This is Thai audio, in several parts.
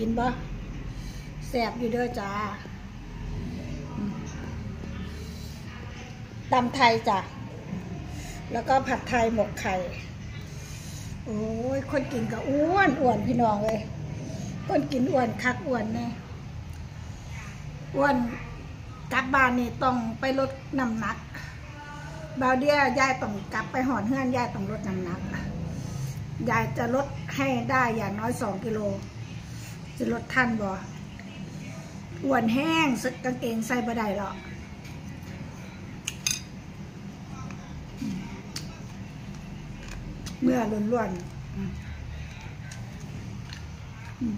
กินบ่แสบอยู่เด้อจ้าตำไทยจ้ะ แล้วก็ผัดไทยหมกไข่ โอ้ย คนกินก็อ้วนอ้วนพี่น้องเลย คนกินอ้วนคักอ้วนแน่อ้วนกลับบ้านนี่ต้องไปลดน้ำหนักบาวเดียยายต้องกลับไปหอนเฮือนยายต้องลดน้ำหนักยายจะลดให้ได้อย่างน้อยสองกิโล จะลดทันบ่อ้วนแห้งสึกกางเกงใส่บ่ได้หรอกเมื่อล้วนๆอืมอืม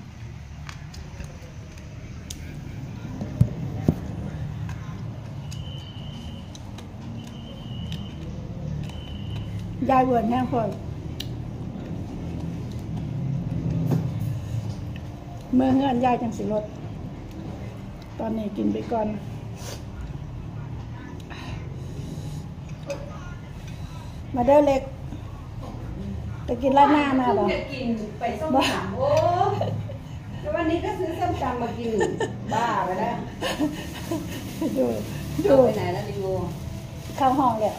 ยายอ้วนแห้งคน เมื่อเฮือนยายจังสิลดตอนนี้กินไปก่อนมาเด้อเล็กจะกินราดหน้ามาเพิ่บ่งจะกินไปส้มตำโอ้แล้ววันนี้ก็ซื้อส้มตำมากิน บ้าไปแล้วดูดูดูไปไหนแล้วดิโมเข้าห้องเลย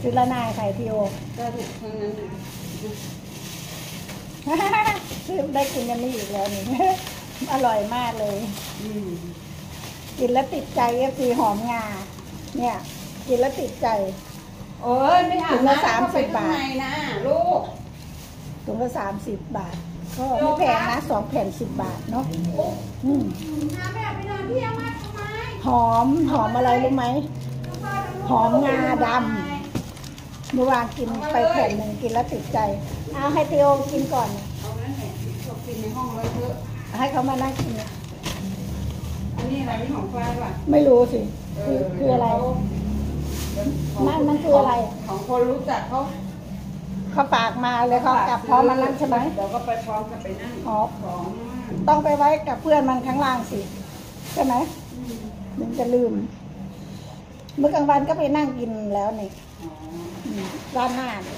ซื้อราดหน้าให้ใครพี่โอก็ถูกทั้งนั้นน่ะ ซื้อได้กินกันนี่อีกแล้วนี่ อร่อยมากเลยอืมกินแล้วติดใจเอฟซีหอมงา เนี่ย กินแล้วติดใจ โอ้ยไม่อาบถุงละน้ำสามสิบเข้ไปข้งบาทในนะลูกถุงละสามสิบบาท ก็ไม่แพงนะสองแผ่นสิบบาทเนาะอืมน้ำแม่ไปนอนที่ยังมาทำไมหอมหอมอะไรรู้ไหมหอมงาดำเมื่อวานกินไปแผ่นหนึ่งกินแล้วติดใจ เอาให้ติโอกินก่อนนะเอานั่นแหละชอบกินในห้องเลยเถอะให้เขามานั่งกินนะอันนี้อะไรนี่ของฟ้าป่ะไม่รู้สิ คือคืออะไรของนั่นมันคืออะไร ของคนรู้จักเขาเขาปากมาเลยเขากลับพร้อมมานั่งใช่ไหมเดี๋ยวก็ไปพร้อมกันไปนั่งอ๋อของต้องไปไว้กับเพื่อนมันข้างล่างสิ ใช่ไหมอืมมันจะลืม เมื่อกลางวันก็ไปนั่งกินแล้วนี่อ๋ออืมร้านหน้านี่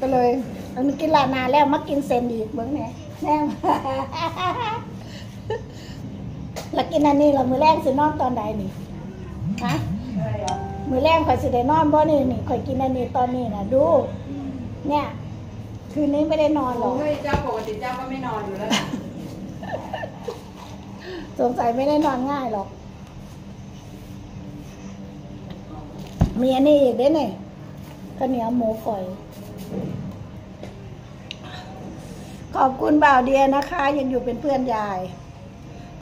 ก็เลยเอามากินร้านนาแล้วมากินเซนอีกเบิ้งเนี่ยแน่แล้วกินอันนี้เรามือแรกสินอนตอนใดนี่ฮะอะไรอะมือแรกข่อยสิได้นอนบ่นี่นี่ข่อยกินอันนี้ตอนนี้นะดู เนี่ย คืนนี้ไม่ได้นอนหรอกโอ้ยเจ้าปกติเจ้าก็ไม่นอนอยู่แล้วล่ะสงสัยไม่ได้นอนง่ายหรอก มีอันนี้อีกเด้เนี่ยข้าวเหนียวหมูฝอย ขอบคุณบ่าวเดียนะคะ ยังอยู่เป็นเพื่อนยาย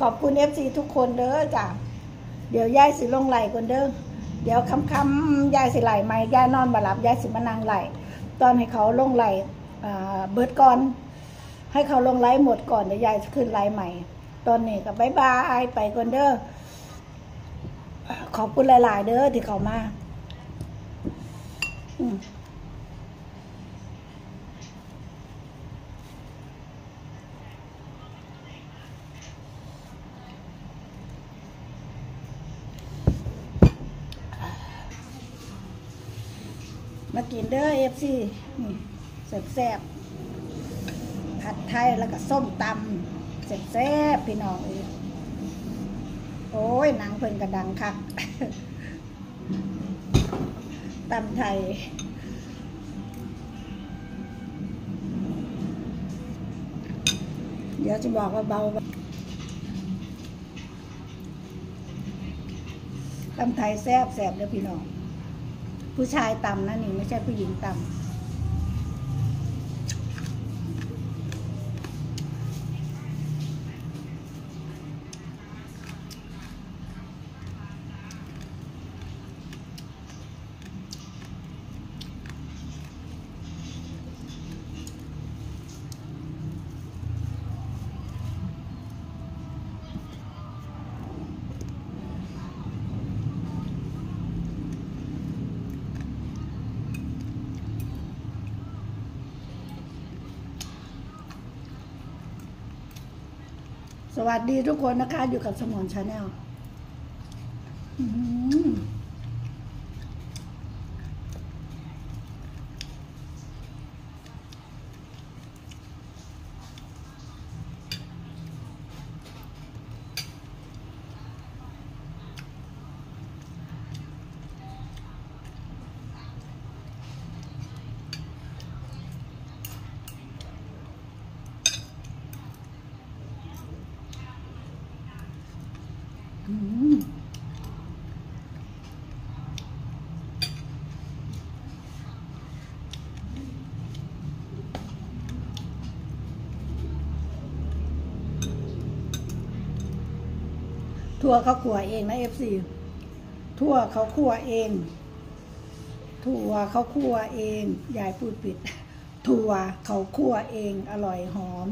ขอบคุณเอฟซีทุกคนเด้อจ้ะเดี๋ยวยายสิลงไหลคนเด้อเดี๋ยวค่ำๆยายสิไหลไหมยายนอนบ่หลับยายสิมานั่งไหลตอนให้เขาลงไหลเบิดก่อน ให้เขาลงไลฟ์หมดก่อนเดี๋ยวยายจะขึ้นไลฟ์ใหม่ ตอนนี้ก็บายบายไปก่อนเด้อขอบคุณหลาย ๆ เด้อที่เขามา อืม มากินเด้อเอฟซีนี่แซ่บๆผัดไทยแล้วก็ส้มตำแซ่บๆพี่น้องเอโอ้ยนังเพิ่นกระดังคักตำไทยเดี๋ยวจะบอกว่าเบาตำไทยแซ่บแซ่บเด้อพี่น้อง ผู้ชายต่ำนะนี่ไม่ใช่ผู้หญิงต่ำ สวัสดีทุกคนนะคะ อยู่กับสมอนชาแนล ทั่วเขาขั่วเองนะเอฟซีทั่วเขาขั่วเอง ถั่วเขาขั่วเอง ยายพูดปิด ถั่วเขาขั่วเอง อร่อยหอม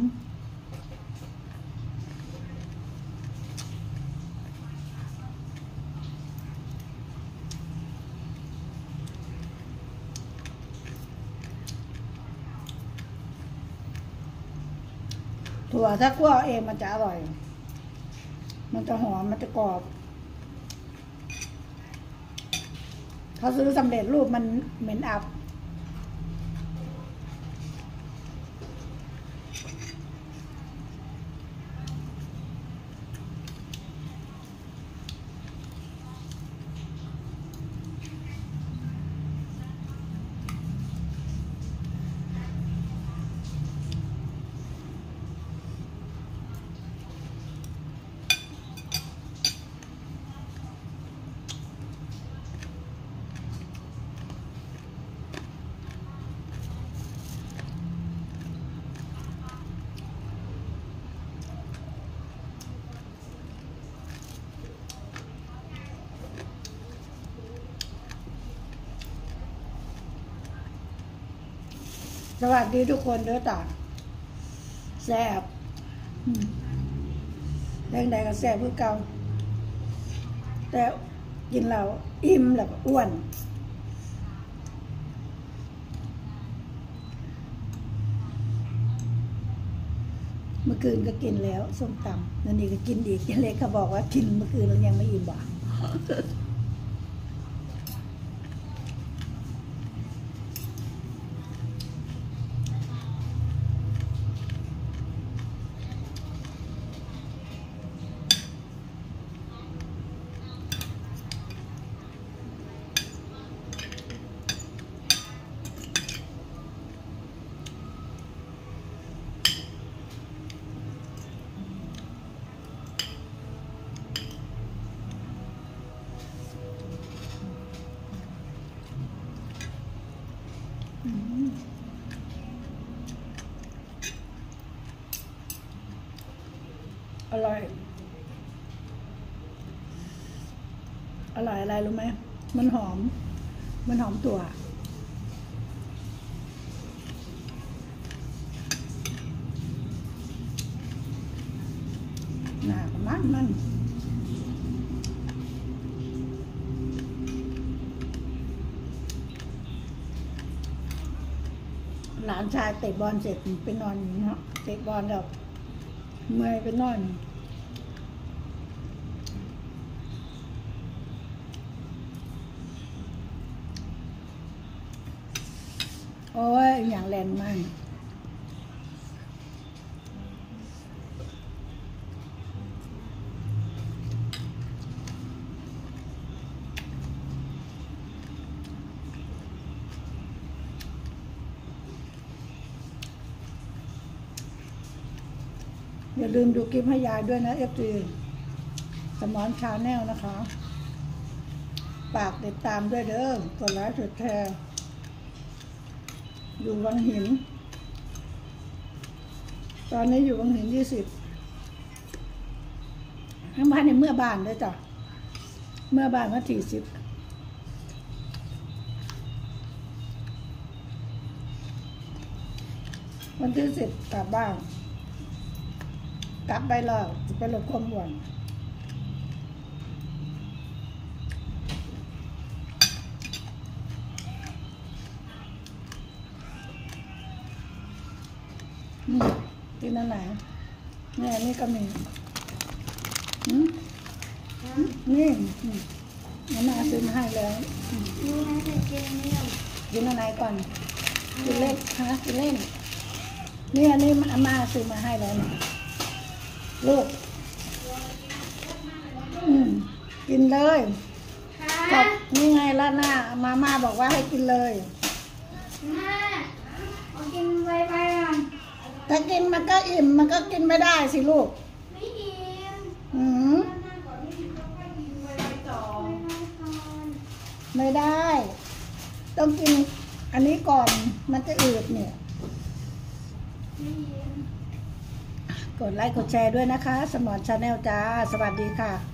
ถั่วถ้าคั่วเองมันจะอร่อย มันจะหอม มันจะกรอบ เขาซื้อสำเร็จรูปมันเหม็นอับ สวัสดีทุกคนเด้อต่าแซ่บอืมแรงใดก็แซ่บเพื่อเก่าแต่กินเราอิ่มแล้วอ้วนเมื่อคืนก็กินแล้วส้มตำนั่นนี่ก็กินอีกเล็กก็บอกว่ากินเมื่อคืนแล้วยังไม่อิ่มบ่อื อร่อย อร่อยอะไรรู้ไหม มันหอม มันหอมตัวหนามันมันหลานชายเตะบอลเสร็จไปนอนเนาะเตะบอลแล้ว เมื่อยไปนอนโอ้ยอย่างแรงมาก อย่าลืมดูคลิปให้ยายด้วยนะ FC สมร Channel นะคะฝากติดตามด้วยเด้อกดไลค์กดแชร์อยู่วังหิน ตอนนี้อยู่วังหินยี่สิบทั้งบ้านในเมื่อบ้านด้วยจ้ะเมื่อบ้านวันที่สิบวันที่สิบกลับบ้าน กลับไปแล้วจะไปลดความอ้วนนี่กินอันไหนนี่อันนี้ก็มีอืมนี่อืมอันน่าซื้อมาให้แล้วอืมนี่ให้เธอกินเนี่ยกินอันไหนก่อนกินเล่นฮะกินเล่นนี่อันนี้อาม่าซื้อมาให้แล้วนะ ลูกอืมกินเลยขอบนี่ไงล่ะหน้ามาม่าบอกว่าให้กินเลยแม่เอากินไปไปก่อนถ้ากินมันก็อิ่มมันก็กินไม่ได้สิลูก ไม่อิ่มอืมแม่ก่อนไม่อิ่มก็ค่อยกินไปไปต่อไม่ก่อนไม่ได้ ต้องกินอันนี้ก่อนมันจะอืดเนี่ยไม่อิ่ม กดไลค์กดแชร์ด้วยนะคะ สมอนชาแนลจ้า สวัสดีค่ะ